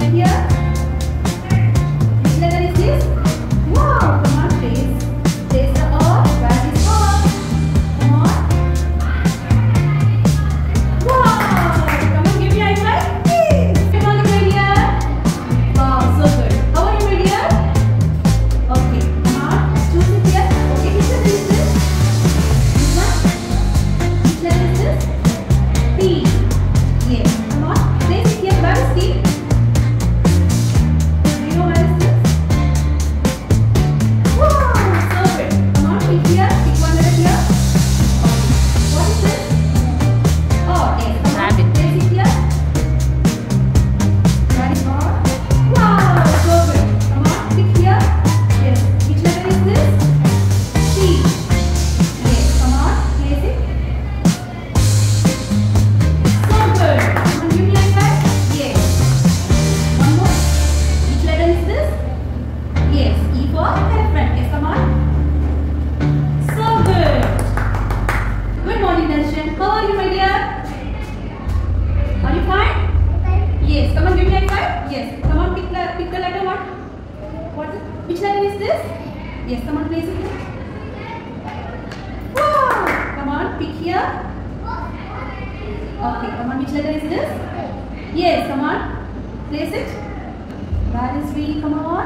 yeah. This? Yes, come on, place it here. Wow! Come on, pick here. Okay, come on, which letter is this? Yes, come on. Place it. Where is V? Come on.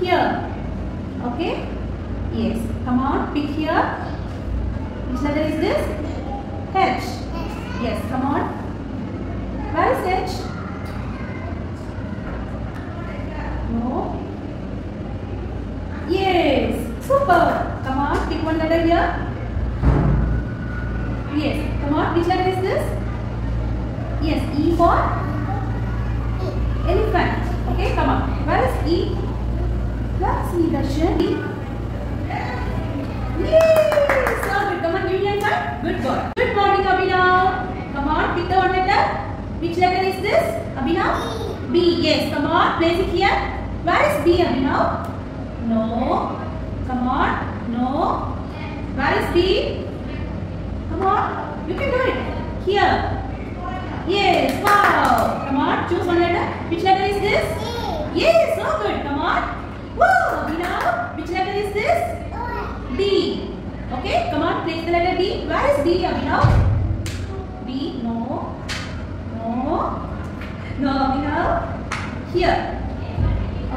Here. Okay? Yes. Come on, pick here. Which letter is this? H. Yes, come on. Where is H? No. Yes. Super. Come on, pick one letter here. Yes. Come on, which letter is this? Yes, E for elephant. Okay, come on. Where is E? Where is E? E. Yay! So good. Come on, give me a. Good boy. Good morning, Abhinav. Come on, pick the one letter. Which letter is this? Abhinav? B. Yes, come on. Place it here. Where is B, Abhinav? No. Come on. No. Where is B? Come on. You can do it. Here. Yes. Wow. Come on. Choose one letter. Which letter is this? Yes. So good. Come on. Whoa. Abhinav. Which letter is this? D. Okay. Come on. Place the letter D. Where is D, Abhinav? D. No. No. No, Abhinav. Here.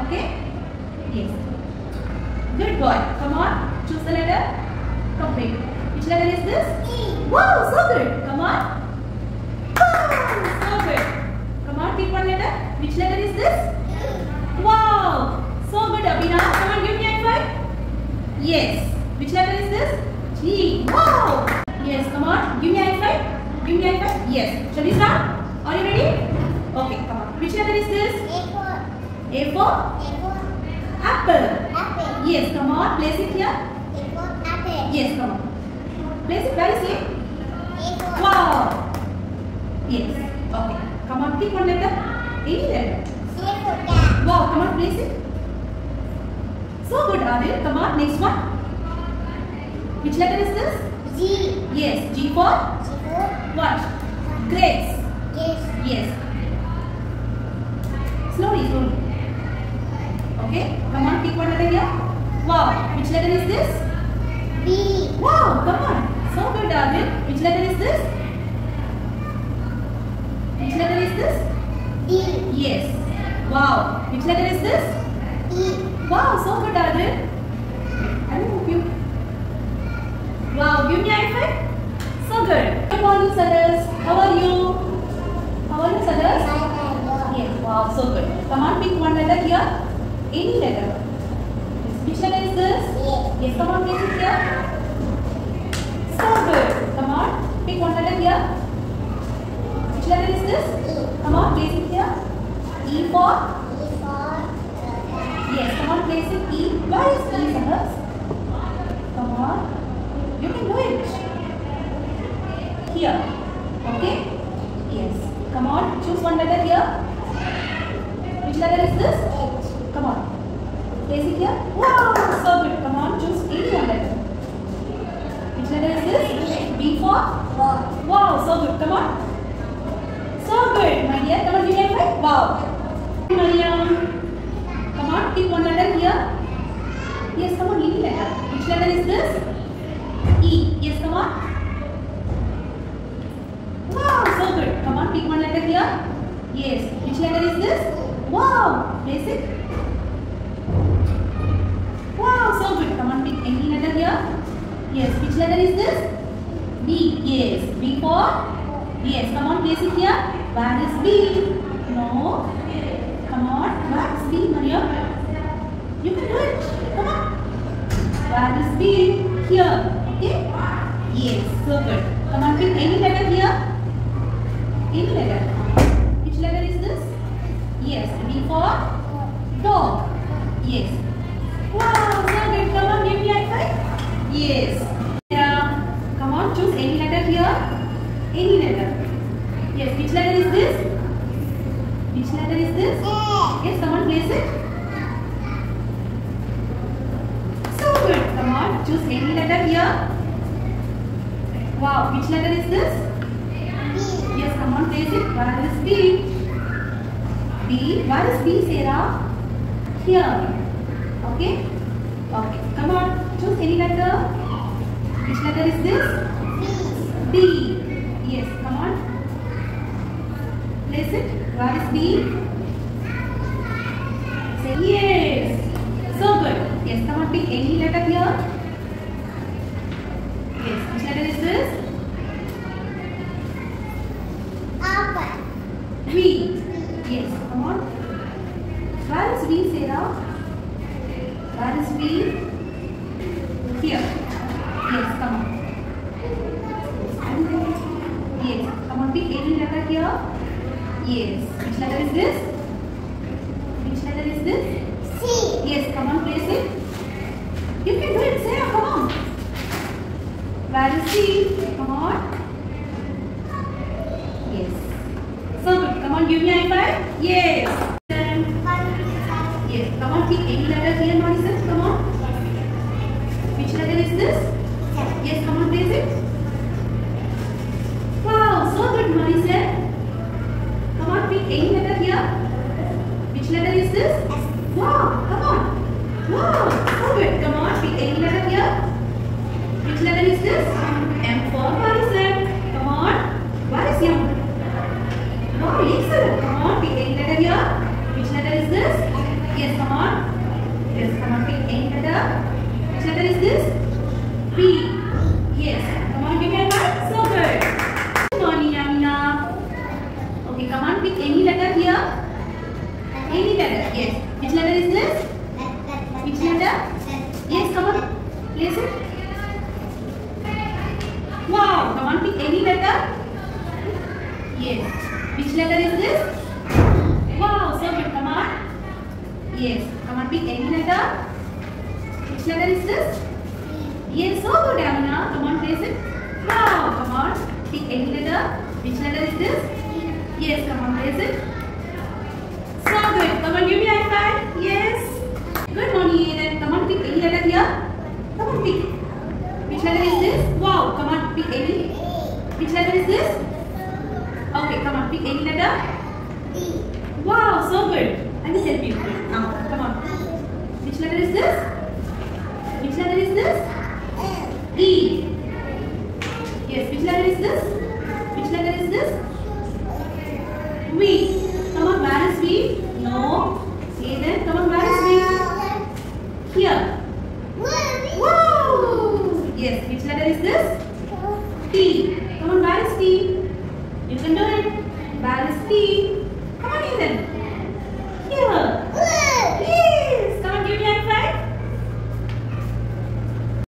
Okay. Yes. Good boy. Come on. Choose the letter. Complete. Which so good. Come on. Wow, so good. Come on, pick one letter. Which letter is this? Wow, so good, Abhinav. Come on, give me a high five. Yes. Which letter is this? G. Wow. Yes, come on. Give me a high five. Give me a high five. Yes. Shall we start? Are you ready? Okay, come on. Which letter is this? A for apple. Apple. Yes, come on. Place it here. A for apple. Yes, come on. Place it. Where is it? Wow. Yes. Okay. Come on. Pick one letter. Any letter. Wow. Come on. Place it. So good, Adil. Come on. Next one. Which letter is this? G. Yes. G for what? Grapes. Yes. Slowly, slowly. Okay. Come on. Pick one letter here. Wow. Which letter is this? B. Wow. Come on. Which letter is this? Which letter is this? E. Yes. Wow. Which letter is this? E. Wow, so good, Arjun. I will you. Wow, give me a high five. So good. Good morning, Sadas. How are you? How are you, Sadas? Yes. Wow, so good. Come on, pick one letter here. Any letter. Which letter is this? Yes, come on, place it here. So good. Pick one letter here. Which letter is this? Come on, place it here. E for E for. Yes, come on, place it E. Where is E, Sanas? Come on. You can do it. Here. Okay? Yes. Come on, choose one letter here. Which letter is this? Come on. Place it here. Wow, so good. Come on, for? Wow, so good. Come on. So good, my dear. Come on, me a high. Wow. Mariam. Come on, pick one letter here. Yes, come on, any letter. Which letter is this? E. Yes, come on. Wow, so good. Come on, pick one letter here. Yes. Which letter is this? Wow. It. Wow, so good. Come on, pick any letter here. Yes. Which letter is this? B. Yes. B for? Yes. Come on, place it here. Where is B? No. Come on. Where is B, Maria? You can do it. Come on. Where is B? Here. Okay? Yes. So good. Come on, pick any letter here. Any letter. Which letter is this? Yes. B for dog. Yes. Wow, so good. Come on, give me high five. Yes. Yeah. Come on, choose any letter here. Any letter. Yes. Which letter is this? Which letter is this? Yes, come on, place it. So good. Come on, choose any letter here. Wow, which letter is this? B. Yes, come on, place it. Where is B? B. Where is B, Sarah? Here. Okay? Okay. Come on. Choose any letter. Which letter is this? B. Yes. Place it. Where is B? Say yes. So good. Yes. Come on. Pick any letter here. Yes. Which letter is this? Apple. V. Yes. Come on. Where is V, Sarah? Where is V? Here. Yes, come on. Yes, come on, pick any letter here. Yes. Which letter is this? Which letter is this? C. Yes, come on, place it. You can do it, Sarah, come on. Where is C? Come on. Yes. So good. Come on, give me a high five. Yes. Yes. Come on, pick any letter here, Madison. Come on. Which letter is this? Yes, come on, place it. Wow, so good, Madison. Come on, pick any letter here. Which letter is this? Wow, come on. Wow, so good. Come on, pick any letter here. Which letter is this? M for Madison. Come on. Where is M? Wow, excellent. Come on, pick any letter here. Which letter is this? Yes, come on. Yes, come on, pick any letter. Which letter is this? B. Yes. Come on, give me a card. So good. Okay, come on, pick any letter here. Any letter. Yes. Which letter is this? Which letter? Yes, come on. Place it. Wow, come on, pick any letter. Yes. Which letter is this? Wow, so good. Come on. Yes. Come on, pick any letter. Which letter is this? Yes, so good, Amina. Come on, place it. Wow, come on. Pick any letter. Which letter is this? Yes, come on, place it. So good. Come on, give me high five. Yes. Good morning, Eden. Come on, pick any letter here. Come on, pick. Which letter is this? Wow, come on, pick any. Which letter is this? Okay, come on, pick any letter. Wow, so good. I will help you. Now, come on. Which letter is this? Which letter is this? E. Yes, which letter is this? Which letter is this? V. Come on, where is V? No.